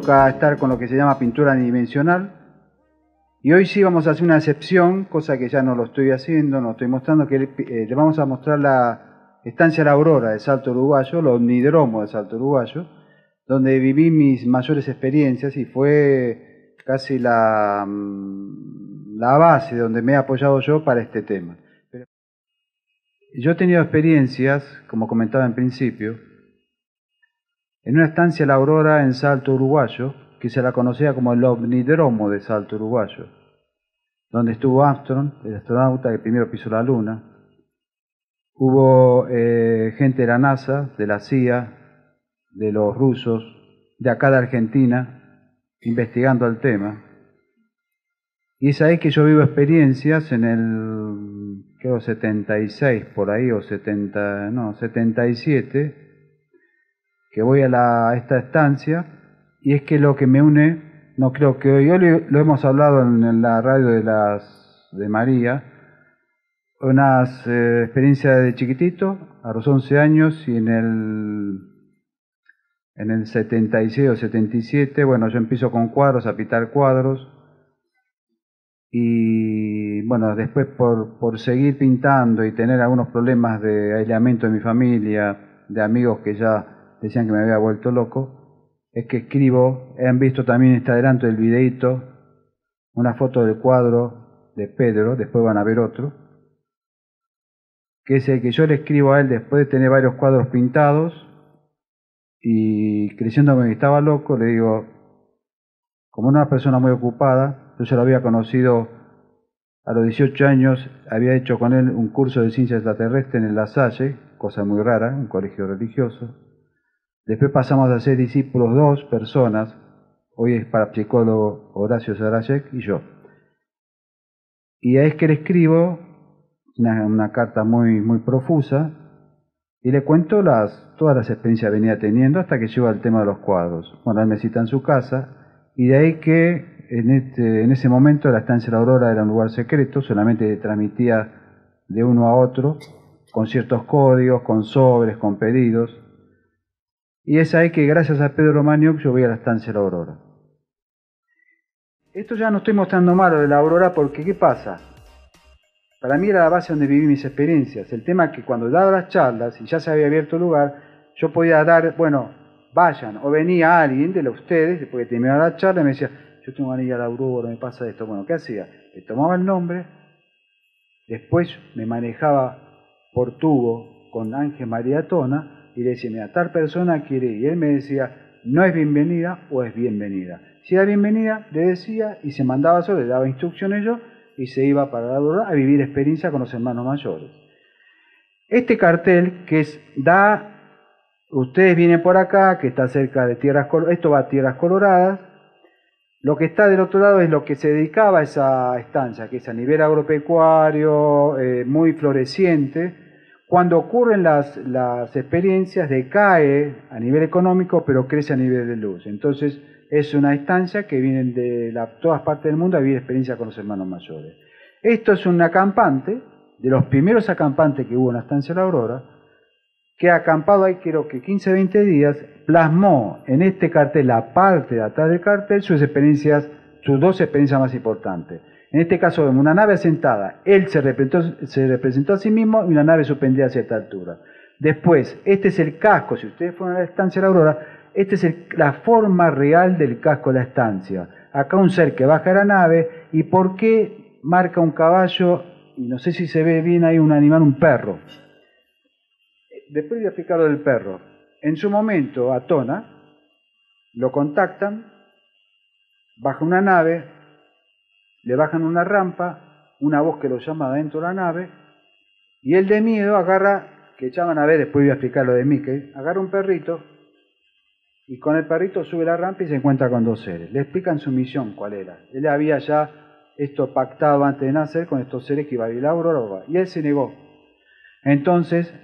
toca estar con lo que se llama pintura adimensional. Y hoy sí vamos a hacer una excepción, cosa que ya no lo estoy haciendo, no estoy mostrando, que eh, le vamos a mostrar la estancia La Aurora de Salto Uruguayo, los omnidromo de Salto Uruguayo, donde viví mis mayores experiencias y fue casi la, mm, la base donde me he apoyado yo para este tema. Yo he tenido experiencias, como comentaba en principio, en una estancia La Aurora en Salto Uruguayo, que se la conocía como el Omnidromo de Salto Uruguayo, donde estuvo Armstrong, el astronauta que primero pisó la Luna. Hubo eh, gente de la NASA, de la CIA, de los rusos, de acá de Argentina, investigando el tema. Y es ahí que yo vivo experiencias en el, creo, 76 por ahí, o 70, no, 77, que voy a, esta estancia, y es que lo que me une, no creo que hoy, lo hemos hablado en, la radio de, las, de María, unas eh, experiencias de chiquitito, a los 11 años, y en el, en el 76 o 77, bueno, yo empiezo con cuadros, a pitar cuadros, y bueno, después por, por seguir pintando y tener algunos problemas de aislamiento de mi familia, de amigos que ya decían que me había vuelto loco, es que escribo, han visto también este adelanto del videito, una foto del cuadro de Pedro, después van a ver otro, que es el que yo le escribo a él después de tener varios cuadros pintados y creyéndome que estaba loco, le digo, como una persona muy ocupada, yo se lo había conocido a los 18 años, había hecho con él un curso de ciencia extraterrestre en el La Salle, cosa muy rara, un colegio religioso. Después pasamos a ser discípulos dos personas, hoy es parapsicólogo Horacio Sarayek y yo. Y es que le escribo una, carta muy, muy profusa y le cuento las, todas las experiencias que venía teniendo hasta que llegó al tema de los cuadros. Bueno, él me cita en su casa y de ahí que en, este, en ese momento la estancia de la Aurora era un lugar secreto, solamente transmitía de uno a otro, con ciertos códigos, con sobres, con pedidos. Y es ahí que gracias a Pedro Maniuk yo voy a la estancia de la Aurora. Esto ya no estoy mostrando malo de la Aurora porque ¿qué pasa? Para mí era la base donde viví mis experiencias. El tema es que cuando daba las charlas y ya se había abierto el lugar, yo podía dar, bueno, vayan, o venía alguien de ustedes, después de terminar la charla, y me decía, yo tengo ganas de a la Aurora, me pasa esto. Bueno, ¿qué hacía? Le tomaba el nombre, después me manejaba por tubo con Ángel María Tona y le decía, mira, tal persona quiere. Y él me decía, no es bienvenida o es bienvenida. Si era bienvenida, le decía y se mandaba solo, le daba instrucciones yo y se iba para la a vivir experiencia con los hermanos mayores. Este cartel que es da, ustedes vienen por acá, que está cerca de Tierras Coloradas, esto va a Tierras Coloradas, lo que está del otro lado es lo que se dedicaba a esa estancia, que es a nivel agropecuario, eh, muy floreciente. Cuando ocurren las, las experiencias, decae a nivel económico, pero crece a nivel de luz. Entonces, es una estancia que viene de todas partes del mundo a vivir experiencia con los hermanos mayores. Esto es un acampante, de los primeros acampantes que hubo en la estancia la Aurora, que ha acampado ahí creo que 15, 20 días, plasmó en este cartel, la parte de atrás del cartel, sus experiencias, sus dos experiencias más importantes. En este caso vemos una nave asentada, él se representó, se representó a sí mismo y una nave suspendida a cierta altura. Después, este es el casco, si ustedes fueron a la estancia de la Aurora, esta es la forma real del casco de la estancia. Acá un ser que baja la nave y por qué marca un caballo, y no sé si se ve bien ahí un animal, un perro después de explicar del perro, en su momento a Tona, lo contactan, baja una nave, le bajan una rampa, una voz que lo llama adentro de la nave, y él de miedo agarra, que llaman a ver, después voy a explicar lo de Mickey, agarra un perrito, y con el perrito sube la rampa y se encuentra con dos seres. Le explican su misión, cuál era. Él había ya esto pactado antes de nacer con estos seres que iba a ir a la aurora, y él se negó. Entonces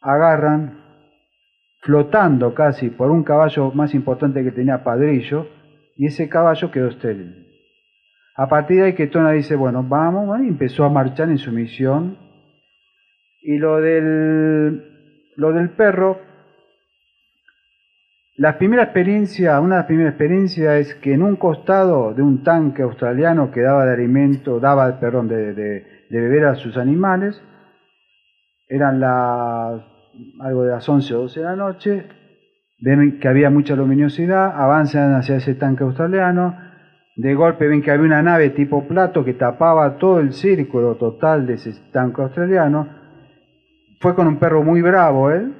agarran, flotando casi por un caballo más importante que tenía Padrillo, y ese caballo quedó estéril. A partir de ahí que Tona dice, bueno, vamos, y empezó a marchar en su misión. Y lo del, lo del perro, La primera experiencia, una de las primeras experiencias es que en un costado de un tanque australiano que daba de alimento, daba, perdón, de, de beber a sus animales, eran las, algo de las 11 o 12 de la noche, ven que había mucha luminosidad, avanzan hacia ese tanque australiano, de golpe ven que había una nave tipo plato que tapaba todo el círculo total de ese tanque australiano, fue con un perro muy bravo él,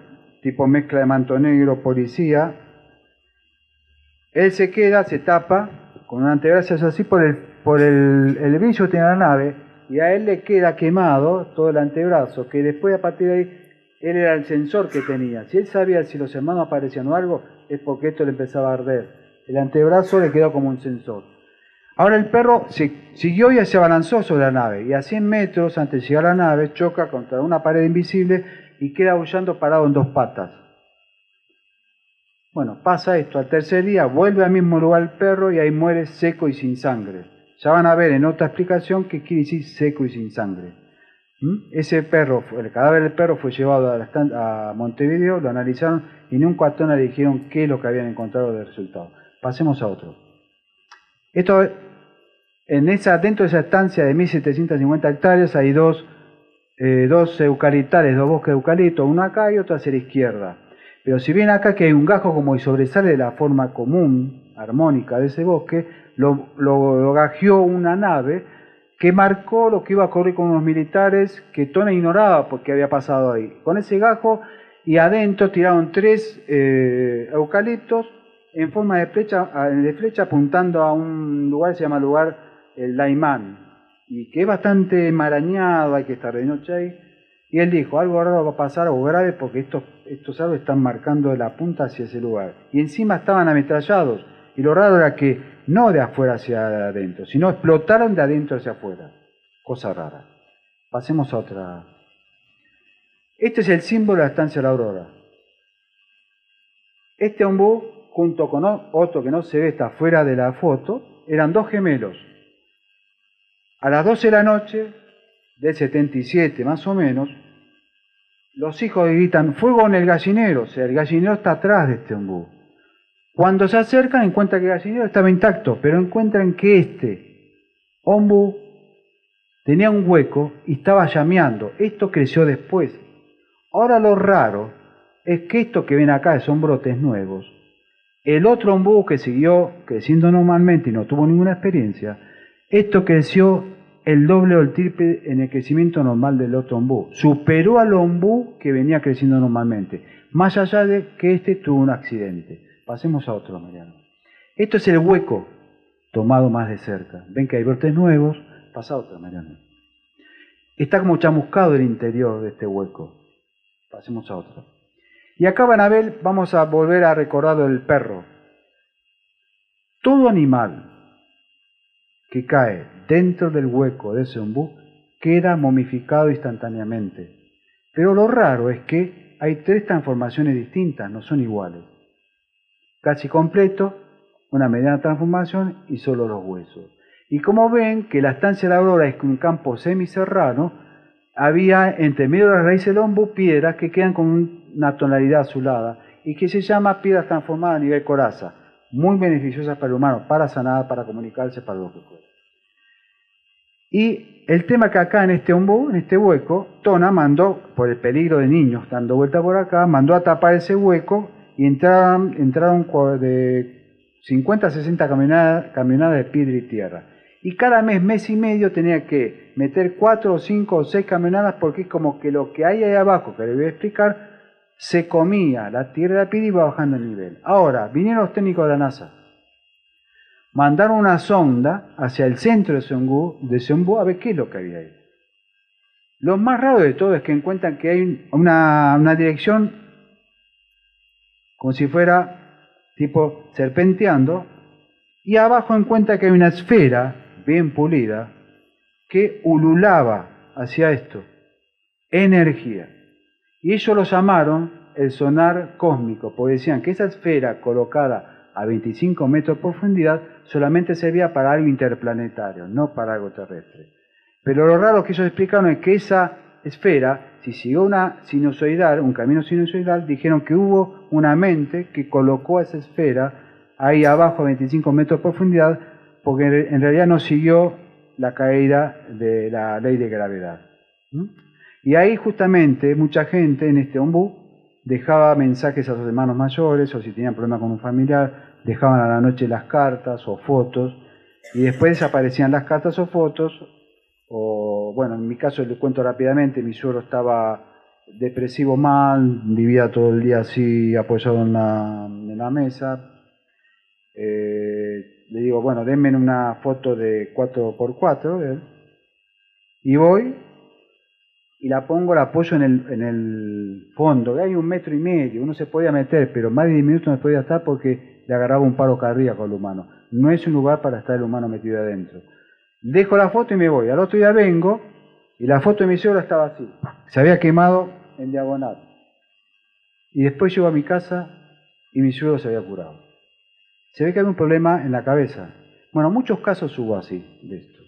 tipo mezcla de manto negro, policía, él se queda, se tapa con un antebrazo así por el, por el, el brillo de la nave y a él le queda quemado todo el antebrazo, que después a partir de ahí él era el sensor que tenía. Si él sabía si los hermanos aparecían o algo, es porque esto le empezaba a arder. El antebrazo le quedó como un sensor. Ahora el perro siguió y se abalanzó sobre la nave y a 100 metros antes de llegar a la nave choca contra una pared invisible y queda aullando parado en dos patas. Bueno, pasa esto, al tercer día vuelve al mismo lugar el perro y ahí muere seco y sin sangre. Ya van a ver en otra explicación qué quiere decir seco y sin sangre. ¿Mm? Ese perro, el cadáver del perro fue llevado a, Montevideo, lo analizaron y en un cuartón le dijeron qué es lo que habían encontrado de resultado. Pasemos a otro. Esto, en esa, dentro de esa estancia de 1750 hectáreas hay dos, eh, dos eucaliptales, dos bosques de uno acá y otro hacia la izquierda. Pero si bien acá que hay un gajo como y sobresale de la forma común, armónica de ese bosque, lo, lo, gajeó una nave que marcó lo que iba a ocurrir con unos militares que Tona ignoraba porque había pasado ahí. Con ese gajo y adentro tiraron tres eh, eucaliptos en forma de flecha, de flecha apuntando a un lugar que se llama lugar el Daimán y que es bastante enmarañado, hay que estar de noche ahí y él dijo, algo raro va a pasar, algo grave, porque estos, estos árboles están marcando la punta hacia ese lugar. Y encima estaban ametrallados. Y lo raro era que no de afuera hacia adentro, sino explotaron de adentro hacia afuera. Cosa rara. Pasemos a otra. Este es el símbolo de la estancia de la aurora. Este ombú, junto con otro que no se ve, está fuera de la foto, eran dos gemelos. A las 12 de la noche del 77 más o menos, los hijos gritan, fuego en el gallinero, o sea, el gallinero está atrás de este ombú. Cuando se acercan encuentran que el gallinero estaba intacto, pero encuentran que este ombú tenía un hueco y estaba llameando. Esto creció después. Ahora lo raro es que esto que ven acá son brotes nuevos. El otro ombú que siguió creciendo normalmente y no tuvo ninguna experiencia, esto creció el doble o el triple en el crecimiento normal del otro ombú. Superó al ombú que venía creciendo normalmente, más allá de que este tuvo un accidente. Pasemos a otro, Mariano. Esto es el hueco tomado más de cerca. Ven que hay brotes nuevos. Pasa a otro, Mariano. Está como chamuscado el interior de este hueco. Pasemos a otro. Y acá ver, vamos a volver a recordar el perro. Todo animal que cae dentro del hueco de ese ombú queda momificado instantáneamente. Pero lo raro es que hay tres transformaciones distintas, no son iguales. Casi completo, una mediana transformación y solo los huesos. Y como ven que la estancia de la aurora es un campo semicerrado, había entre medio de las raíces del ombú piedras que quedan con una tonalidad azulada y que se llama piedras transformadas a nivel coraza, muy beneficiosas para el humano, para sanar, para comunicarse, para lo que fuera. Y el tema que acá en este ombú, en este hueco, Tona mandó, por el peligro de niños dando vuelta por acá, mandó a tapar ese hueco y entraron, entraron de 50 a 60 camionadas, de piedra y tierra. Y cada mes, mes y medio tenía que meter cuatro o cinco o seis camionadas porque es como que lo que hay ahí abajo, que les voy a explicar, se comía la tierra y la piedra y iba bajando el nivel. Ahora, vinieron los técnicos de la NASA mandaron una sonda hacia el centro de Seongbu, de a ver qué es lo que había ahí. Lo más raro de todo es que encuentran que hay una, una dirección como si fuera tipo serpenteando, y abajo encuentra que hay una esfera bien pulida que ululaba hacia esto, energía. Y ellos lo llamaron el sonar cósmico, porque decían que esa esfera colocada a 25 metros de profundidad solamente servía para algo interplanetario, no para algo terrestre. Pero lo raro que ellos explicaron es que esa esfera, si siguió una sinusoidal, un camino sinusoidal, dijeron que hubo una mente que colocó esa esfera ahí abajo a 25 metros de profundidad, porque en realidad no siguió la caída de la ley de gravedad. Y ahí justamente mucha gente en este ombú dejaba mensajes a sus hermanos mayores o si tenían problemas con un familiar, dejaban a la noche las cartas o fotos y después desaparecían las cartas o fotos o bueno, en mi caso le cuento rápidamente, mi suegro estaba depresivo mal, vivía todo el día así apoyado en la, mesa. Eh, le digo, bueno, denme una foto de 4x4 de él. Y voy y la pongo, la apoyo en el, en el fondo, hay un metro y medio, uno se podía meter, pero más de 10 minutos no podía estar porque le agarraba un paro cardíaco al humano. No es un lugar para estar el humano metido adentro. Dejo la foto y me voy. Al otro día vengo y la foto de mi suegro estaba así. Se había quemado en diagonal. Y después llego a mi casa y mi suegro se había curado. Se ve que había un problema en la cabeza. Bueno, muchos casos hubo así de estos.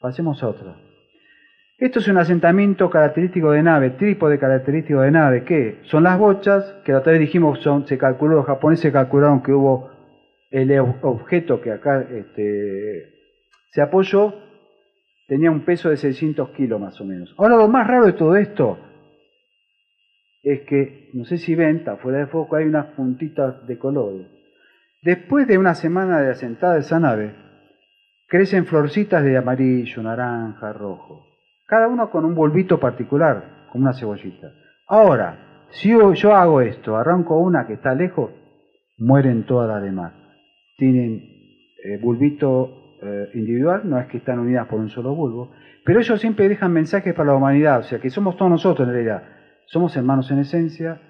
Pasemos a otra. Esto es un asentamiento característico de nave, trípode característico de nave, ¿qué? Son las bochas, que la otra vez dijimos, son, se calculó, los japoneses calcularon que hubo el objeto que acá este, se apoyó, tenía un peso de 600 kilos más o menos. Ahora lo más raro de todo esto es que, no sé si ven, está fuera de foco, hay unas puntitas de colores. Después de una semana de asentada esa nave, crecen florcitas de amarillo, naranja, rojo cada uno con un bulbito particular, como una cebollita. Ahora, si yo, hago esto, arranco una que está lejos, mueren todas las demás. Tienen eh, bulbito eh, individual, no es que están unidas por un solo bulbo, pero ellos siempre dejan mensajes para la humanidad, o sea que somos todos nosotros en realidad. Somos hermanos en esencia,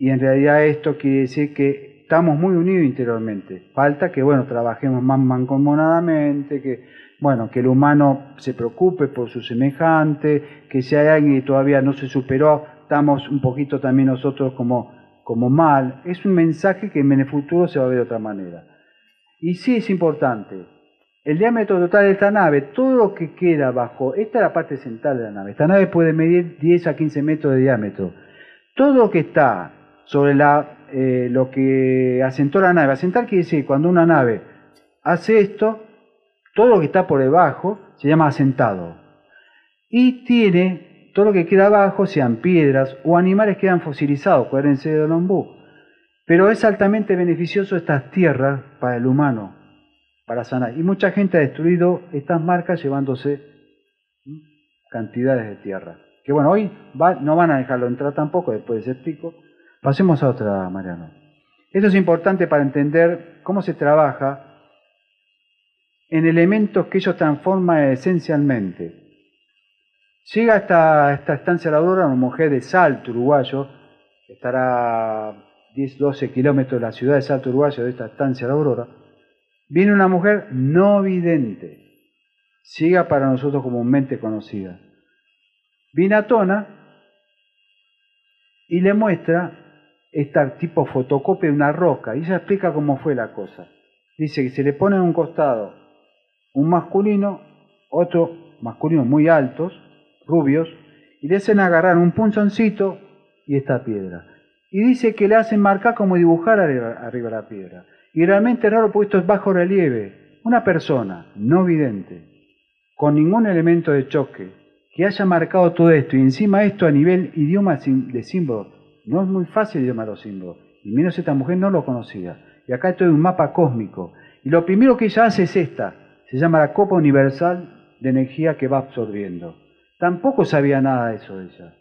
y en realidad esto quiere decir que estamos muy unidos interiormente. Falta que, bueno, trabajemos más mancomunadamente, que bueno, que el humano se preocupe por su semejante, que si hay alguien que todavía no se superó, estamos un poquito también nosotros como, como mal. Es un mensaje que en el futuro se va a ver de otra manera. Y sí es importante, el diámetro total de esta nave, todo lo que queda bajo, esta es la parte central de la nave, esta nave puede medir 10 a 15 metros de diámetro. Todo lo que está sobre la, eh, lo que asentó la nave, asentar quiere decir cuando una nave hace esto, todo lo que está por debajo se llama asentado. Y tiene todo lo que queda abajo, sean piedras o animales que quedan fosilizados, acuérdense del ombú. Pero es altamente beneficioso estas tierras para el humano, para sanar. Y mucha gente ha destruido estas marcas llevándose cantidades de tierra. Que bueno, hoy no van a dejarlo entrar tampoco, después les explico. Pasemos a otra, Mariano. Esto es importante para entender cómo se trabaja en elementos que ellos transforman esencialmente. Llega esta, esta estancia de la Aurora una mujer de Salto, uruguayo, estará 10, 12 kilómetros de la ciudad de Salto, uruguayo, de esta estancia de la Aurora. Viene una mujer no vidente, siga para nosotros comúnmente conocida. Viene a Tona y le muestra esta tipo fotocopia de una roca y ella explica cómo fue la cosa. Dice que se le pone en un costado un masculino, otro masculino muy altos, rubios, y le hacen agarrar un punzoncito y esta piedra. Y dice que le hacen marcar como dibujar arriba, la piedra. Y realmente raro porque esto es bajo relieve. Una persona no vidente, con ningún elemento de choque, que haya marcado todo esto y encima esto a nivel idioma de símbolos, no es muy fácil idioma de los símbolos. Y menos esta mujer no lo conocía. Y acá esto es un mapa cósmico. Y lo primero que ella hace es esta, se llama la copa universal de energía que va absorbiendo. Tampoco sabía nada de eso de ella.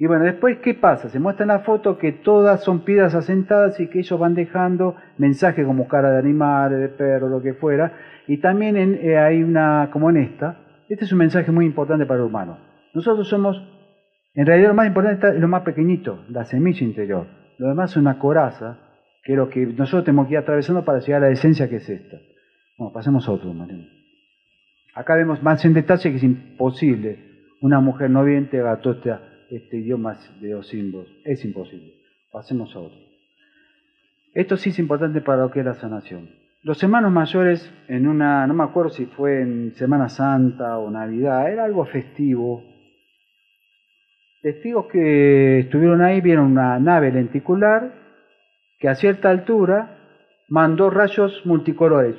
Y bueno, después, ¿qué pasa? Se muestra en la foto que todas son piedras asentadas y que ellos van dejando mensajes como cara de animales, de perro, lo que fuera. Y también eh, hay una, como en esta, este es un mensaje muy importante para el humano. Nosotros somos, en realidad lo más importante es lo más pequeñito, la semilla interior. Lo demás es una coraza, que es lo que nosotros tenemos que ir atravesando para llegar a la esencia que es esta. Bueno, pasemos a otro, Mariano. Acá vemos más en detalle que es imposible una mujer no vidente haga todo este, este, idioma de los símbolos. Es imposible. Pasemos a otro. Esto sí es importante para lo que es la sanación. Los hermanos mayores, en una, no me acuerdo si fue en Semana Santa o Navidad, era algo festivo. testigos que estuvieron ahí vieron una nave lenticular que a cierta altura mandó rayos multicolores.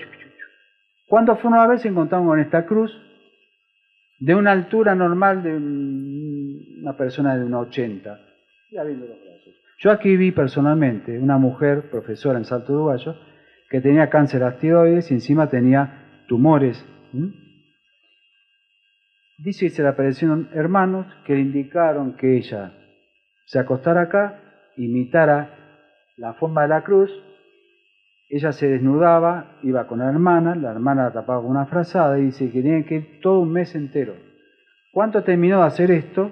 Cuando fueron a ver se encontraron con esta cruz de una altura normal de una persona de unos 80, ya viendo los brazos. Yo aquí vi personalmente una mujer, profesora en Salto Uruguayo, que tenía cáncer de astiroides y encima tenía tumores. Dice que se le aparecieron hermanos que le indicaron que ella se acostara acá, imitara la forma de la cruz, ella se desnudaba, iba con la hermana, la hermana la tapaba con una frazada y dice que tenía que ir todo un mes entero. ¿Cuánto terminó de hacer esto?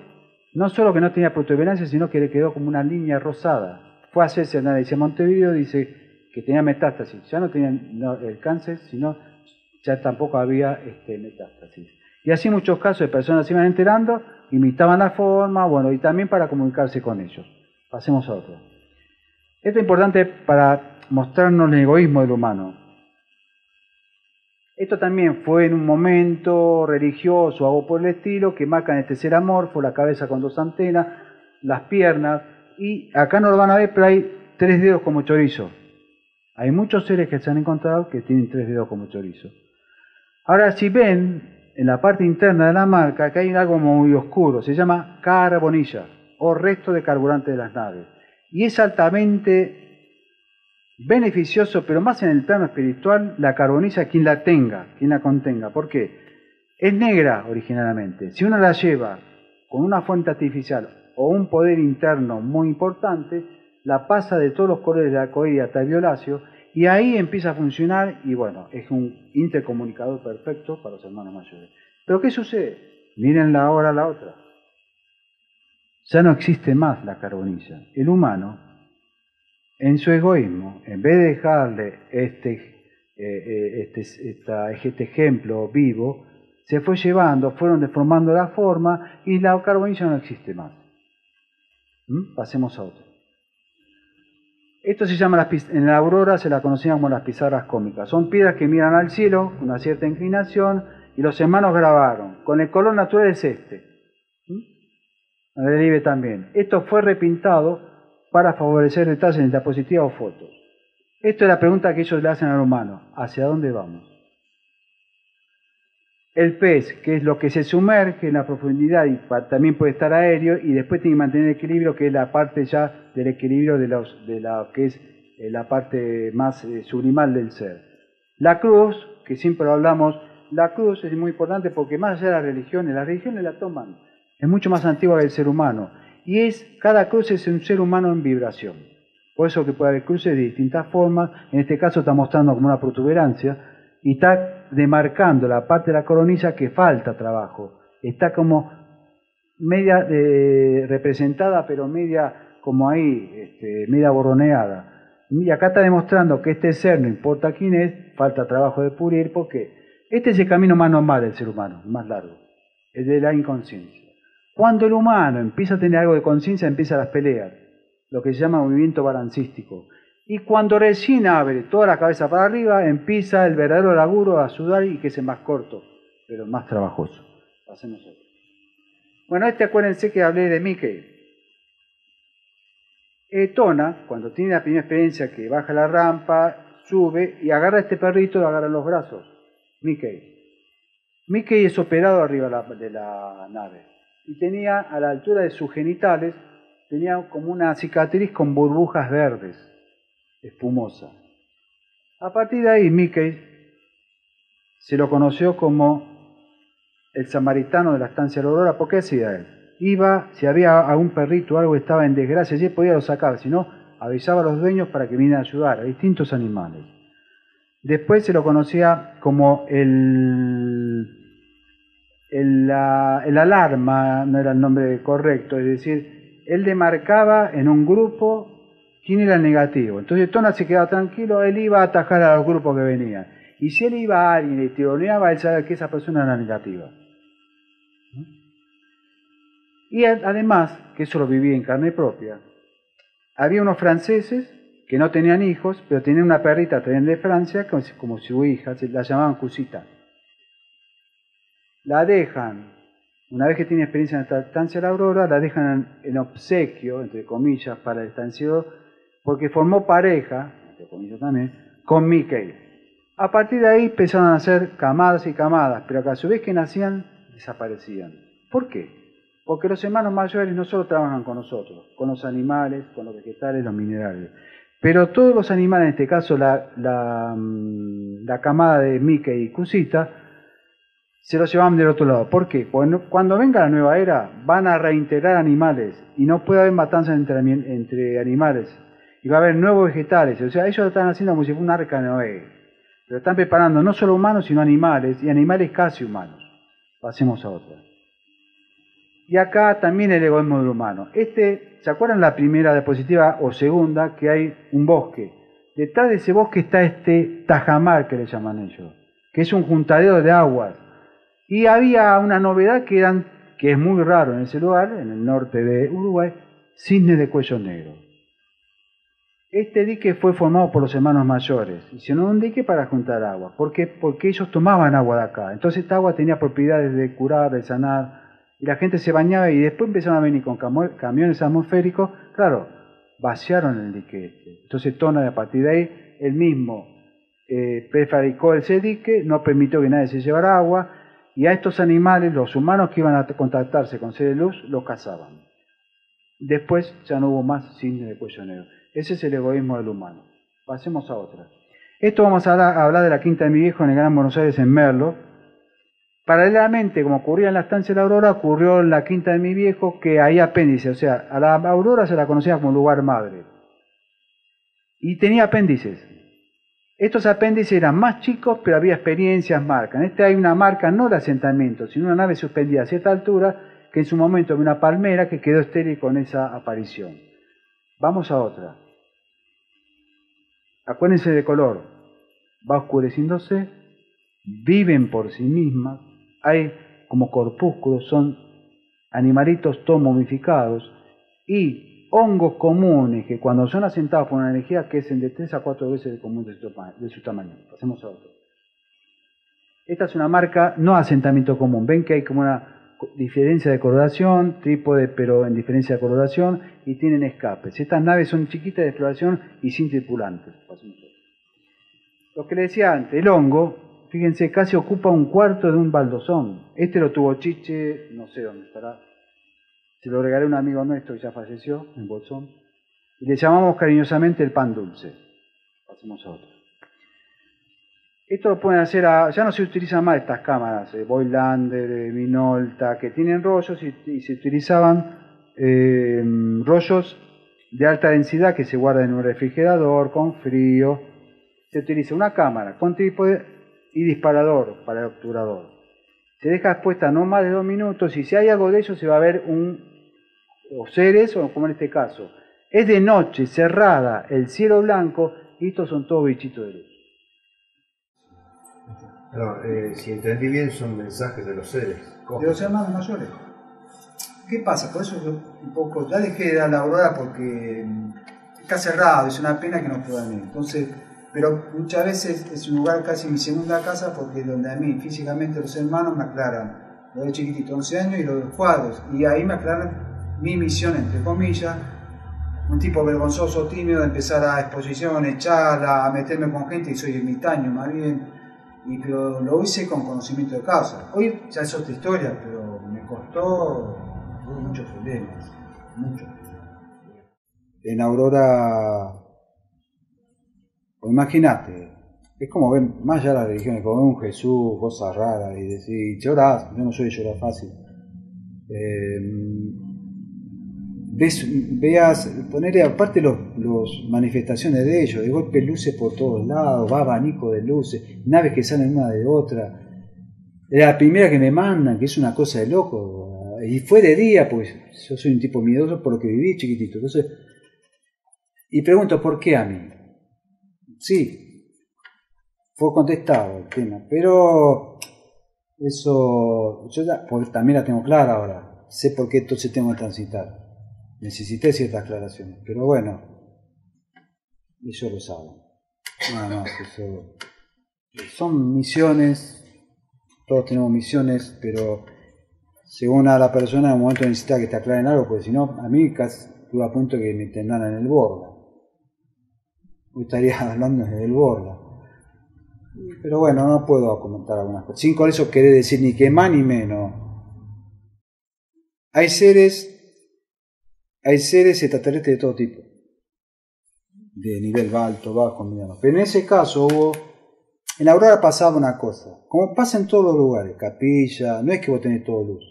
No solo que no tenía protuberancia, sino que le quedó como una línea rosada. Fue a hacerse análisis a Montevideo, dice que tenía metástasis. Ya no tenía el cáncer, sino ya tampoco había este, metástasis. Y así muchos casos de personas se iban enterando, imitaban la forma, bueno, y también para comunicarse con ellos. Pasemos a otro. Esto es importante para mostrarnos el egoísmo del humano. Esto también fue en un momento religioso algo por el estilo que marcan este ser amorfo, la cabeza con dos antenas, las piernas, y acá no lo van a ver, pero hay tres dedos como chorizo. Hay muchos seres que se han encontrado que tienen tres dedos como chorizo. Ahora, si ven, en la parte interna de la marca que hay algo muy oscuro, se llama carbonilla o resto de carburante de las naves. Y es altamente beneficioso, pero más en el plano espiritual, la carbonilla quien la tenga, quien la contenga. ¿Por qué? Es negra originalmente. Si uno la lleva con una fuente artificial o un poder interno muy importante, la pasa de todos los colores de arcoíris hasta el violáceo y ahí empieza a funcionar y bueno, es un intercomunicador perfecto para los hermanos mayores. Pero ¿qué sucede? Mírenla ahora la otra. Ya no existe más la carbonilla. El humano, en su egoísmo, en vez de dejarle este, eh, eh, este, este ejemplo vivo, se fue llevando, fueron deformando la forma y la carbonilla no existe más. ¿Mm? Pasemos a otro. Esto se llama, en la aurora se la conocían como las pizarras cómicas. Son piedras que miran al cielo con una cierta inclinación y los hermanos grabaron. Con el color natural es este. ¿Mm? El también. Esto fue repintado para favorecer detalles en diapositiva o fotos. Esto es la pregunta que ellos le hacen al humano. ¿Hacia dónde vamos? El pez, que es lo que se sumerge en la profundidad y también puede estar aéreo, y después tiene que mantener el equilibrio, que es la parte ya del equilibrio de, los, de la que es eh, la parte más eh, sublimal del ser. La cruz, que siempre hablamos, la cruz es muy importante porque más allá de las religiones, las religiones la toman, es mucho más antigua que el ser humano, y es, cada cruz es un ser humano en vibración. Por eso que puede haber cruces de distintas formas, en este caso está mostrando como una protuberancia, y está demarcando la parte de la coronilla que falta trabajo. Está como media eh, representada, pero media como ahí, este, media borroneada. Y acá está demostrando que este ser, no importa quién es, falta trabajo de pulir, porque este es el camino más normal del ser humano, más largo, el de la inconsciencia. Cuando el humano empieza a tener algo de conciencia, empiezan las peleas, lo que se llama movimiento balancístico. Y cuando recién abre toda la cabeza para arriba, empieza el verdadero laburo a sudar y que es más corto, pero más trabajoso. Hacemos. Bueno, este acuérdense que hablé de Mickey. Etona, cuando tiene la primera experiencia que baja la rampa, sube y agarra a este perrito, lo agarra en los brazos. Mickey. Mickey es operado arriba de la nave y tenía a la altura de sus genitales, tenía como una cicatriz con burbujas verdes espumosa. A partir de ahí, Mickey se lo conoció como el samaritano de la estancia de Aurora. ¿Por qué hacía él? Iba, si había algún perrito o algo estaba en desgracia, allí podía lo sacar, si no, avisaba a los dueños para que vinieran a ayudar a distintos animales. Después se lo conocía como el, el, el alarma, no era el nombre correcto, es decir, él demarcaba en un grupo quién era el negativo. Entonces Tona se quedaba tranquilo, él iba a atajar a los grupos que venían. Y si él iba a alguien y tironeaba, él sabía que esa persona era negativa. Y además, que eso lo vivía en carne propia, había unos franceses que no tenían hijos, pero tenían una perrita, tenían de Francia, como, su hija, la llamaban Cusita. La dejan Una vez que tiene experiencia en esta estancia de la Aurora, la dejan en obsequio, entre comillas, para el estanciero, porque formó pareja, entre comillas también, con Mickey. A partir de ahí empezaron a hacer camadas y camadas, pero que a su vez que nacían, desaparecían. ¿Por qué? Porque los hermanos mayores no solo trabajan con nosotros, con los animales, con los vegetales, los minerales, pero todos los animales, en este caso la, la, mm, la camada de Mickey y Cusita, se los llevan del otro lado. ¿Por qué? Cuando, venga la nueva era, van a reintegrar animales y no puede haber matanzas entre, pasar Y va a haber nuevos vegetales. O sea, ellos lo están haciendo como si fuera un arca Noé. Pero están preparando no solo humanos, sino animales, y animales casi humanos. Pasemos a otra. Y acá también el egoísmo del humano. Este, ¿se acuerdan la primera diapositiva o segunda? Que hay un bosque. Detrás de ese bosque está este tajamar que le llaman ellos, que es un juntadero de aguas. Y había una novedad que, eran, que es muy raro en ese lugar, en el norte de Uruguay, cisnes de cuello negro. Este dique fue formado por los hermanos mayores. Hicieron un dique para juntar agua. ¿Por? Porque ellos tomaban agua de acá. Entonces esta agua tenía propiedades de curar, de sanar, y la gente se bañaba y después empezaron a venir con camiones atmosféricos, claro, vaciaron el dique este. Entonces Tona, a partir de ahí, él mismo eh, prefabricó ese dique, no permitió que nadie se llevara agua, y a estos animales, los humanos que iban a contactarse con seres de luz, los cazaban. Después ya no hubo más cisne de cuello. Ese es el egoísmo del humano. Pasemos a otra. Esto vamos a hablar de la quinta de mi viejo en el Gran Buenos Aires, en Merlo, Paralelamente, como ocurría en la estancia de la Aurora, ocurrió en la quinta de mi viejo que hay apéndices, o sea, a la Aurora se la conocía como lugar madre. Y tenía apéndices. Estos apéndices eran más chicos, pero había experiencias, marcas. En este hay una marca no de asentamiento, sino una nave suspendida a cierta altura, que en su momento había una palmera que quedó estéril con esa aparición. Vamos a otra. Acuérdense de color. Va oscureciéndose, viven por sí mismas, hay como corpúsculos, son animalitos todos momificados y hongos comunes que cuando son asentados por una energía crecen de 3 a 4 veces el común de su, tamaño. Pasemos a otro. Esta es una marca no asentamiento común. Ven que hay como una diferencia de coloración, trípode pero en diferencia de coloración y tienen escapes. Estas naves son chiquitas de exploración y sin tripulantes. Lo que le decía antes, el hongo fíjense, casi ocupa un cuarto de un baldosón. Este lo tuvo Chiche, no sé dónde estará. Se lo regalé a un amigo nuestro que ya falleció, en Bolsón. Y le llamamos cariñosamente el pan dulce. Pasemos a otro. Esto lo pueden hacer, ya no se utilizan más estas cámaras, eh, Boylander, eh, Minolta, que tienen rollos y, se utilizaban eh, rollos de alta densidad que se guardan en un refrigerador con frío. Se utiliza una cámara con trípode y disparador para el obturador. Se deja expuesta no más de dos minutos y si hay algo de ello se va a ver un, o seres, o como en este caso. Es de noche, cerrada, el cielo blanco y estos son todos bichitos de luz. Eh, si entendí bien, son mensajes de los seres. De los hermanos mayores. ¿Qué pasa? Por eso yo un poco, ya dejé de dar la aurora porque mm, está cerrado, es una pena que no puedan ir. Entonces, pero muchas veces es un lugar casi mi segunda casa porque donde a mí físicamente los hermanos me aclaran lo de chiquitito, 11 años y los cuadros, y ahí me aclaran mi misión, entre comillas, un tipo vergonzoso, tímido, de empezar a exposiciones, charlas, a meterme con gente y soy ermitaño más bien, y, pero lo hice con conocimiento de causa. Hoy ya es otra historia, pero me costó muchos problemas, muchos. En Aurora imagínate, es como ver más allá de las religiones, como un Jesús, cosas raras, y decir, llorás, yo no soy de llorar fácil. Eh, veas, ponerle aparte las los manifestaciones de ellos, de golpe luces por todos lados, va abanico de luces, naves que salen una de otra. La primera que me mandan, que es una cosa de loco, y fue de día, pues yo soy un tipo miedoso por lo que viví chiquitito. Entonces, y pregunto, ¿por qué a mí? Sí, fue contestado el tema, pero eso yo también la tengo clara ahora, sé por qué entonces tengo que transitar. Necesité ciertas aclaraciones, pero bueno, eso lo saben. Nada más, eso. Son misiones, todos tenemos misiones, pero según a la persona en el momento necesita que te aclaren algo, porque si no, a mí casi estuve a punto que me internaran en el borda. Hoy estaría hablando en el borda. Pero bueno, no puedo comentar algunas cosas. Sin con eso querer decir ni que más ni menos. Hay seres, hay seres extraterrestres de todo tipo. De nivel alto, bajo, mediano. Pero en ese caso hubo, en la aurora pasaba una cosa. Como pasa en todos los lugares, capilla, no es que vos tenés todo luz.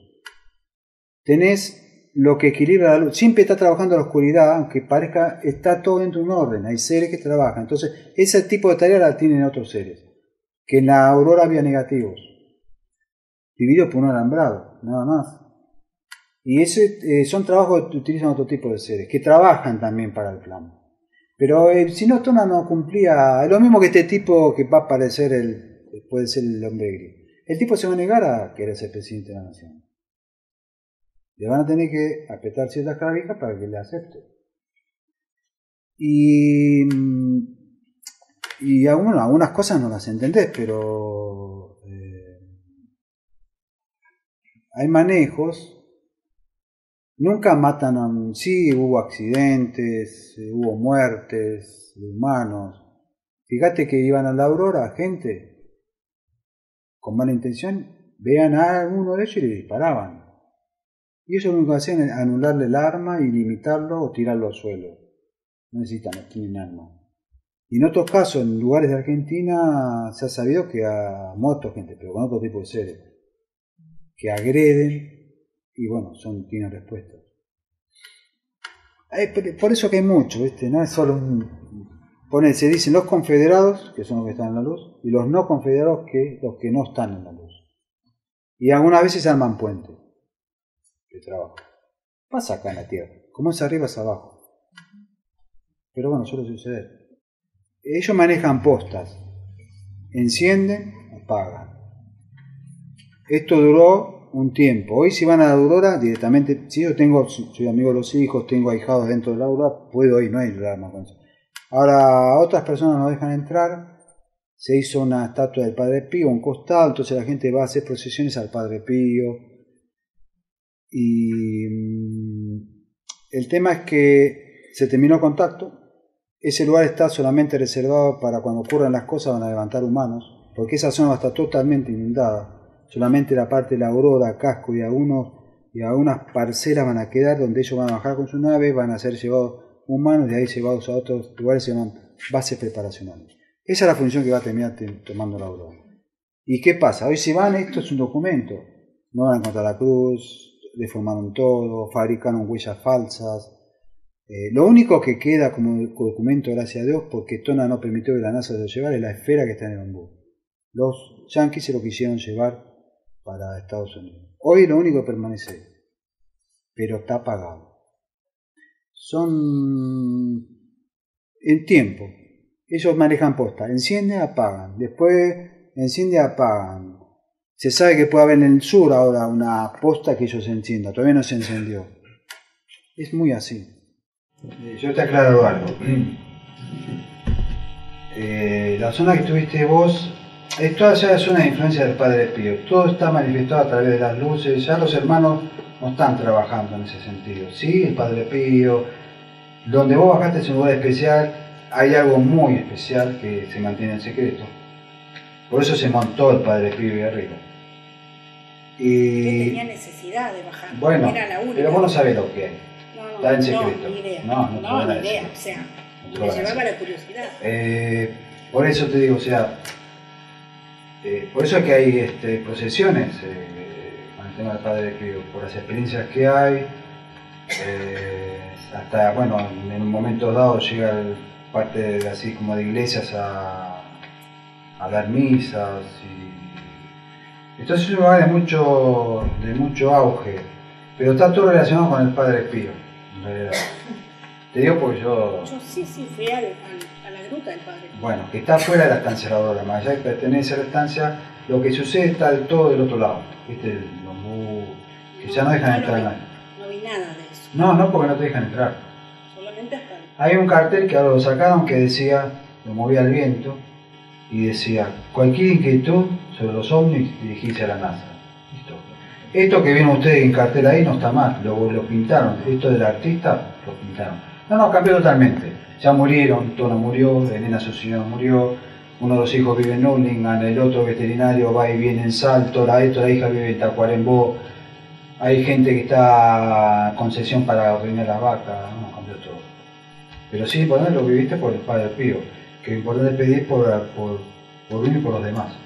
Tenés lo que equilibra la luz. Siempre está trabajando la oscuridad, aunque parezca, está todo dentro de un orden. Hay seres que trabajan. Entonces, ese tipo de tarea la tienen otros seres que en la aurora había negativos, divididos por un alambrado, nada más. Y ese eh, son trabajos que utilizan otro tipo de seres, que trabajan también para el plan. Pero eh, si no, Tona no cumplía, es lo mismo que este tipo que va a aparecer, el, puede ser el hombre gris. El tipo se va a negar a querer ser presidente de la nación. Le van a tener que apretar ciertas clavijas para que le acepte. Y y algunas cosas no las entendés, pero eh, hay manejos. Nunca matan a... Sí, hubo accidentes, hubo muertes de humanos. Fíjate que iban a la aurora gente con mala intención, vean a alguno de ellos y le disparaban. Y ellos lo que hacían es anularle el arma y limitarlo o tirarlo al suelo. No necesitan, tienen arma. Y en otros casos, en lugares de Argentina, se ha sabido que ha muerto gente, pero con otro tipo de seres, que agreden y bueno, son, tienen respuestas. por eso que hay mucho, ¿viste? No es solo un... Pone, se dicen los confederados, que son los que están en la luz, y los no confederados, que los que no están en la luz. Y algunas veces arman puentes trabajo. Pasa acá en la Tierra. Como es arriba es abajo. Pero bueno, suele suceder ellos manejan postas, encienden, apagan. Esto duró un tiempo. Hoy si van a la aurora, directamente, si yo tengo, soy amigo de los hijos, tengo ahijados dentro de la aurora, puedo ir, no hay drama con eso. Ahora otras personas no dejan entrar, se hizo una estatua del Padre Pío, un costado, entonces la gente va a hacer procesiones al Padre Pío. Y mm, el tema es que se terminó contacto, ese lugar está solamente reservado para cuando ocurran las cosas van a levantar humanos, porque esa zona estar totalmente inundada. Solamente la parte de la aurora, casco y algunos y algunas parcelas van a quedar donde ellos van a bajar con su nave, van a ser llevados humanos, de ahí llevados a otros lugares se llaman bases preparacionales. Esa es la función que va a terminar tomando la aurora. ¿Y qué pasa? Hoy si van, esto es un documento. No van a encontrar la cruz, deformaron todo, fabricaron huellas falsas, eh, lo único que queda como documento, gracias a Dios, porque Tona no permitió que la NASA lo llevara, es la esfera que está en el bambú. Los yanquis se lo quisieron llevar para Estados Unidos. Hoy lo único que permanece, pero está apagado. Son en tiempo. Ellos manejan posta. Enciende, apagan. Después enciende, apagan. Se sabe que puede haber en el sur ahora una posta que ellos enciendan. Todavía no se encendió. Es muy así. Eh, yo te aclaro algo. Eh, la zona que tuviste vos es toda esa zona de influencia del Padre Pío. Todo está manifestado a través de las luces. Ya los hermanos no están trabajando en ese sentido. Sí, el Padre Pío. Donde vos bajaste es un lugar especial. Hay algo muy especial que se mantiene en secreto. Por eso se montó el Padre Pío ahí arriba. Y... tenía necesidad de bajar. Bueno, pero vos no sabés lo que hay. Está en secreto. No, ni idea. No, no, no ni idea. O sea, me llevaba la curiosidad. Eh, por eso te digo, o sea, eh, por eso es que hay este, procesiones eh, con el tema del Padre Pío, por las experiencias que hay. Eh, hasta, bueno, en un momento dado llega parte de, así como de iglesias a, a dar misas. Y... Entonces es un lugar de mucho, de mucho auge, pero está todo relacionado con el Padre Pío. Te digo porque yo. Yo sí, sí, fui a la gruta del padre. Bueno, que está fuera de la estancia más allá de que pertenece a la estancia, lo que sucede está del todo del otro lado. ¿Viste? Los que ya no dejan entrar a nadie. No vi nada de eso. No, no, porque no te dejan entrar. Solamente hasta. Hay un cartel que ahora lo sacaron que decía, lo movía al viento, y decía: cualquier inquietud sobre los ovnis dirigirse a la NASA. Listo. Esto que viene ustedes en cartel ahí no está mal, lo, pintaron. Esto del artista lo pintaron. No, no, cambió totalmente. Ya murieron, Tono murió, Elena Socinio murió, uno de los hijos vive en Nurlingan, el otro veterinario va y viene en Salto, la, esto, la hija vive en Tacuarembó. Hay gente que está con sesión para ordenar la vaca, no, cambió todo. Pero sí, por lo viviste por el padre Pío, que lo importante es pedir por, por, por uno y por los demás.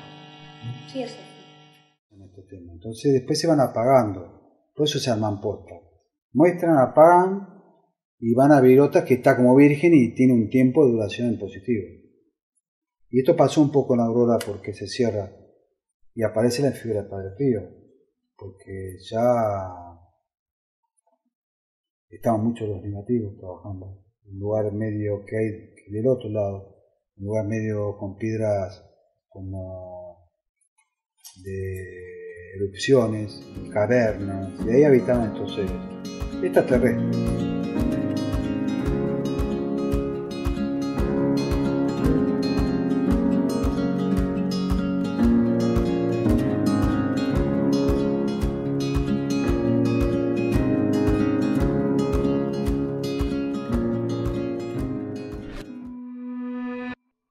Sí, este. Entonces después se van apagando, por eso se arman postas. Muestran, apagan y van a Virota que está como virgen y tiene un tiempo de duración en positivo. Y esto pasó un poco en Aurora porque se cierra y aparece la figura del Padre Pío, porque ya estaban muchos los negativos trabajando. Un lugar medio que hay del otro lado, un lugar medio con piedras como de erupciones, cavernas, y ahí habitaban estos seres extraterrestres.